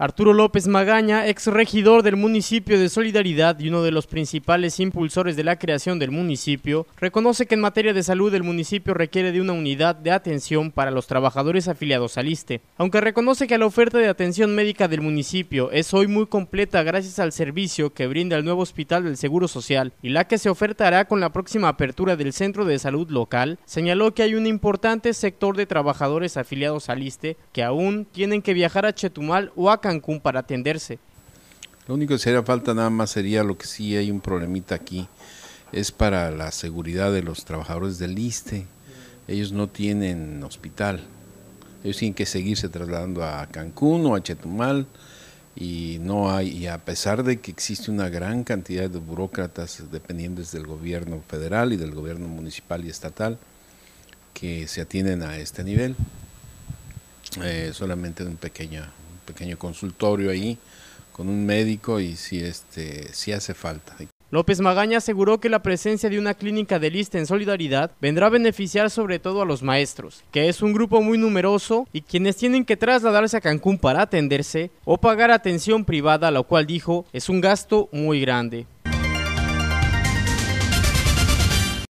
Arturo López Magaña, ex regidor del municipio de Solidaridad y uno de los principales impulsores de la creación del municipio, reconoce que en materia de salud el municipio requiere de una unidad de atención para los trabajadores afiliados al ISTE, aunque reconoce que la oferta de atención médica del municipio es hoy muy completa gracias al servicio que brinda el nuevo hospital del Seguro Social y la que se ofertará con la próxima apertura del centro de salud local, señaló que hay un importante sector de trabajadores afiliados al ISTE que aún tienen que viajar a Chetumal o a Cancún para atenderse. Lo único que sería falta nada más sería lo que sí hay un problemita aquí, es para la seguridad de los trabajadores del ISTE. Ellos no tienen hospital, ellos tienen que seguirse trasladando a Cancún o a Chetumal y no hay, y a pesar de que existe una gran cantidad de burócratas dependientes del gobierno federal y del gobierno municipal y estatal que se atienden a este nivel, eh, solamente un pequeño pequeño consultorio ahí con un médico y si este si hace falta. López Magaña aseguró que la presencia de una clínica de lista en solidaridad vendrá a beneficiar sobre todo a los maestros, que es un grupo muy numeroso y quienes tienen que trasladarse a Cancún para atenderse o pagar atención privada, lo cual dijo es un gasto muy grande.